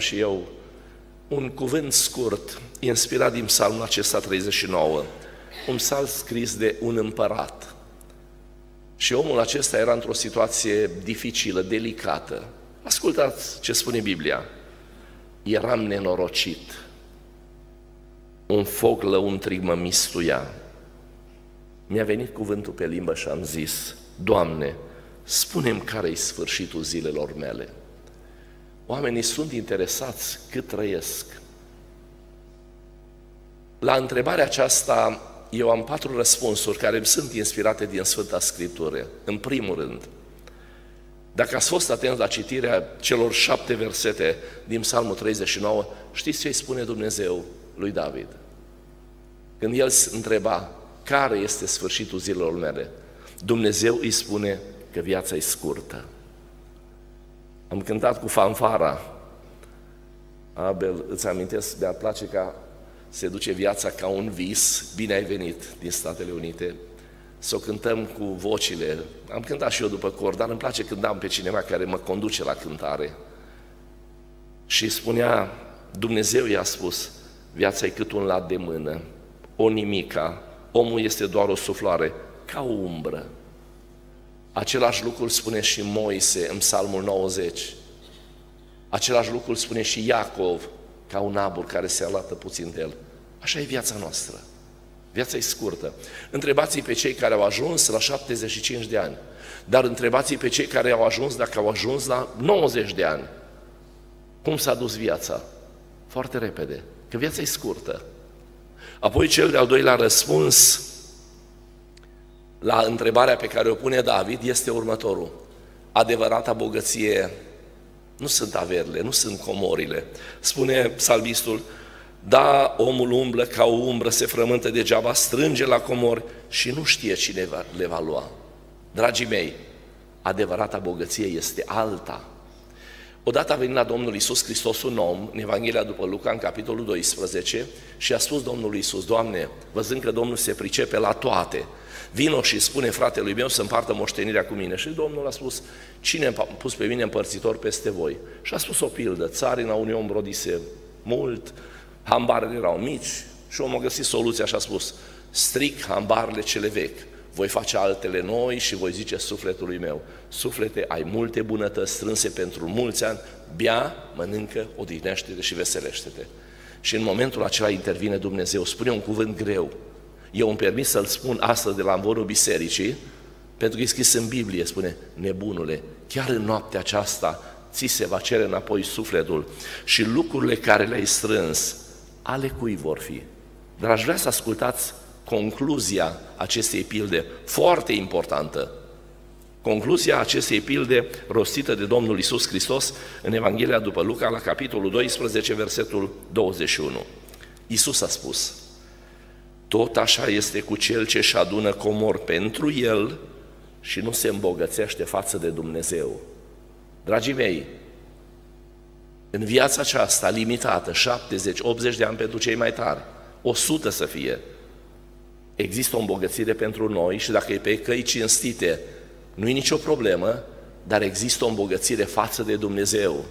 și eu un cuvânt scurt, inspirat din psalmul acesta 39, un psalm scris de un împărat. Și omul acesta era într-o situație dificilă, delicată. Ascultați ce spune Biblia. Eram nenorocit. Un foc lăuntric mă mistuia. Mi-a venit cuvântul pe limbă și am zis, Doamne, spunem care-i sfârșitul zilelor mele. Oamenii sunt interesați cât trăiesc. La întrebarea aceasta, eu am patru răspunsuri care îmi sunt inspirate din Sfânta Scriptură. În primul rând, dacă ați fost atent la citirea celor șapte versete din Psalmul 39, știți ce îi spune Dumnezeu lui David? Când el întreba care este sfârșitul zilelor mele, Dumnezeu îi spune că viața e scurtă. Am cântat cu fanfara. Abel, îți amintesc, mi-ar place ca se duce viața ca un vis, bine ai venit din Statele Unite, să o cântăm cu vocile. Am cântat și eu după cor, dar îmi place când am pe cineva care mă conduce la cântare. Și spunea, Dumnezeu i-a spus, viața e cât un lat de mână, o nimica, omul este doar o sufloare, ca o umbră. Același lucru spune și Moise în Psalmul 90. Același lucru spune și Iacov, ca un abur care se alată puțin de el. Așa e viața noastră. Viața e scurtă. Întrebați-i pe cei care au ajuns la 75 de ani, dar întrebați-i pe cei care au ajuns dacă au ajuns la 90 de ani. Cum s-a dus viața? Foarte repede, că viața e scurtă. Apoi cel de-al doilea răspuns la întrebarea pe care o pune David este următorul. Adevărata bogăție nu sunt averile, nu sunt comorile. Spune psalmistul, da, omul umblă ca o umbră, se frământă degeaba, strânge la comori și nu știe cine le va lua. Dragii mei, adevărata bogăție este alta. Odată a venit la Domnul Isus Hristos un om, în Evanghelia după Luca, în capitolul 12, și a spus Domnul Isus, Doamne, văzând că Domnul se pricepe la toate, vino și spune fratelui meu să împartă moștenirea cu mine. Și Domnul a spus, cine a pus pe mine împărțitor peste voi? Și a spus o pildă, țarina unui om rodise mult, hambarele erau mici și omul a găsit soluția și a spus, stric hambarele cele vechi, voi face altele noi și voi zice sufletului meu, suflete, ai multe bunătăți strânse pentru mulți ani, bea, mănâncă, odihnește-te și veselește-te. Și în momentul acela intervine Dumnezeu, spune un cuvânt greu, eu îmi permis să-l spun astăzi de la învorul bisericii, pentru că e scris în Biblie, spune, nebunule, chiar în noaptea aceasta ți se va cere înapoi sufletul și lucrurile care le-ai strâns, ale cui vor fi? Dar aș vrea să ascultați concluzia acestei pilde, foarte importantă. Concluzia acestei pilde rostită de Domnul Isus Hristos în Evanghelia după Luca, la capitolul 12, versetul 21. Isus a spus, tot așa este cu cel ce își adună comor pentru el și nu se îmbogățește față de Dumnezeu. Dragii mei, în viața aceasta limitată, 70-80 de ani pentru cei mai tari, 100 să fie, există o îmbogățire pentru noi și dacă e pe căi cinstite, nu e nicio problemă, dar există o îmbogățire față de Dumnezeu.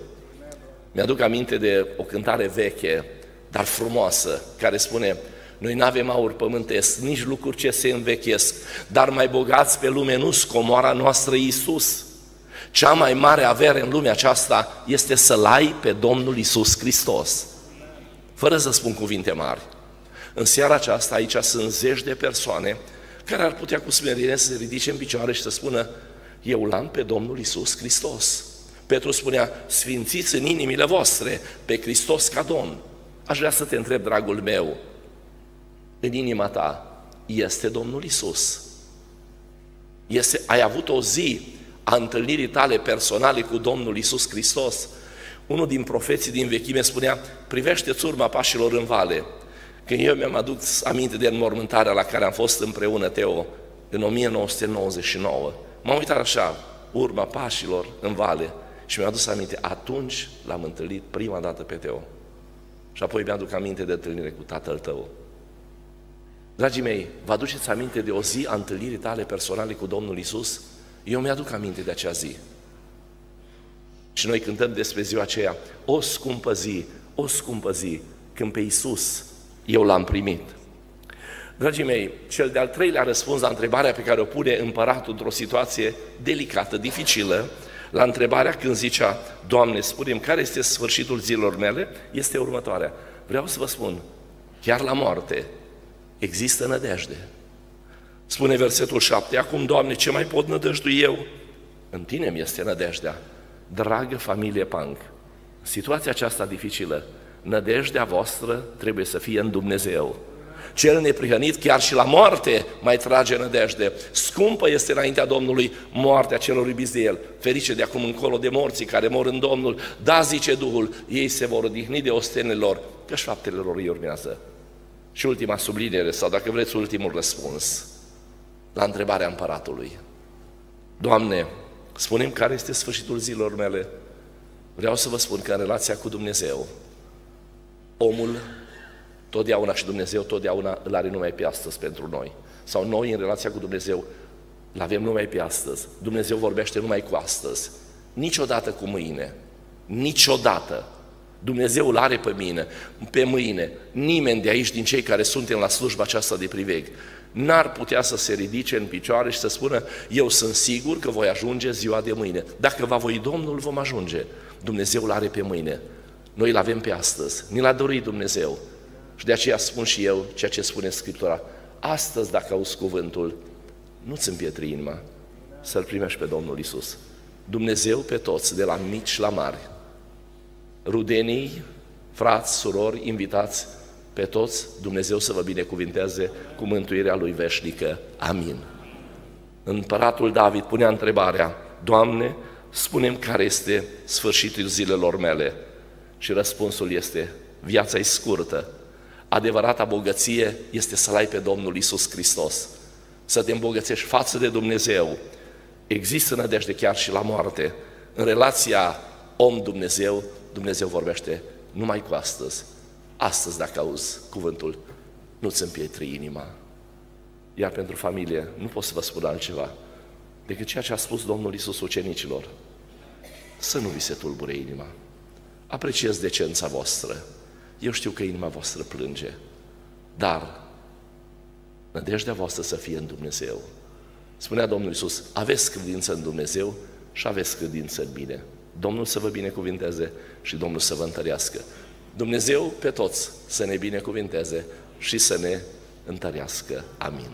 Mi-aduc aminte de o cântare veche, dar frumoasă, care spune noi nu avem aur pământesc, nici lucruri ce se învechesc, dar mai bogați pe lume nu scomoara noastră Iisus. Cea mai mare avere în lumea aceasta este să-L ai pe Domnul Iisus Hristos. Fără să spun cuvinte mari. În seara aceasta aici sunt zeci de persoane care ar putea cu smerenie să se ridice în picioare și să spună eu l-am pe Domnul Iisus Hristos. Petru spunea, sfințiți în inimile voastre pe Hristos ca Domn. Aș vrea să te întreb, dragul meu, în inima ta este Domnul Isus. Este, ai avut o zi a întâlnirii tale personale cu Domnul Isus Hristos. Unul din profeții din vechime spunea, privește-ți urma pașilor în vale. Când eu mi-am adus aminte de înmormântarea la care am fost împreună, Teo, în 1999, m-am uitat așa, urma pașilor în vale și mi-am adus aminte, atunci l-am întâlnit prima dată pe Teo. Și apoi mi-aduc aminte de întâlnire cu tatăl tău. Dragii mei, vă aduceți aminte de o zi a întâlnirii tale personale cu Domnul Isus? Eu mi-aduc aminte de acea zi. Și noi cântăm despre ziua aceea, o scumpă zi, o scumpă zi, când pe Iisus eu l-am primit. Dragii mei, cel de-al treilea răspuns la întrebarea pe care o pune împăratul într-o situație delicată, dificilă, la întrebarea când zicea, Doamne, spune care este sfârșitul zilor mele, este următoarea. Vreau să vă spun, chiar la moarte există nădejde. Spune versetul 7, acum, Doamne, ce mai pot nădăjdui eu? În tine mi este nădejdea. Dragă familie Pang, situația aceasta dificilă, nădejdea voastră trebuie să fie în Dumnezeu. Cel neprihănit chiar și la moarte mai trage nădejde. Scumpă este înaintea Domnului moartea celor iubiți de El. Ferice de acum încolo de morții care mor în Domnul. Da, zice Duhul, ei se vor odihni de ostenele lor, că și faptele lor îi urmează. Și ultima subliniere, sau dacă vreți ultimul răspuns, la întrebarea împăratului. Doamne, spunem care este sfârșitul zilor mele. Vreau să vă spun că în relația cu Dumnezeu, omul totdeauna și Dumnezeu totdeauna îl are numai pe astăzi pentru noi. Sau noi în relația cu Dumnezeu îl avem numai pe astăzi. Dumnezeu vorbește numai cu astăzi. Niciodată cu mâine. Niciodată. Dumnezeu îl are pe mine, pe mâine. Nimeni de aici, din cei care suntem la slujba aceasta de priveg, n-ar putea să se ridice în picioare și să spună eu sunt sigur că voi ajunge ziua de mâine. Dacă va voi Domnul, vom ajunge. Dumnezeu îl are pe mâine. Noi îl avem pe astăzi. Ni l-a dorit Dumnezeu. Și de aceea spun și eu ceea ce spune Scriptura. Astăzi, dacă auzi cuvântul, nu-ți împietri inima să-L primești pe Domnul Isus. Dumnezeu pe toți, de la mici la mari, rudenii, frați, surori, invitați, pe toți, Dumnezeu să vă binecuvinteze cu mântuirea Lui veșnică. Amin. Împăratul David punea întrebarea, Doamne, spunem care este sfârșitul zilelor mele. Și răspunsul este, viața e scurtă, adevărata bogăție este să-L ai pe Domnul Isus Hristos, să te îmbogățești față de Dumnezeu. Există nădejde chiar și la moarte. În relația om-Dumnezeu, Dumnezeu vorbește numai cu astăzi. Astăzi, dacă auzi cuvântul, nu-ți împietri inima. Iar pentru familie, nu pot să vă spun altceva decât ceea ce a spus Domnul Isus ucenicilor. Să nu vi se tulbure inima. Apreciez decența voastră. Eu știu că inima voastră plânge, dar nădejdea voastră să fie în Dumnezeu. Spunea Domnul Iisus, aveți credință în Dumnezeu și aveți credință în mine. Domnul să vă binecuvinteze și Domnul să vă întărească. Dumnezeu pe toți să ne binecuvinteze și să ne întărească. Amin.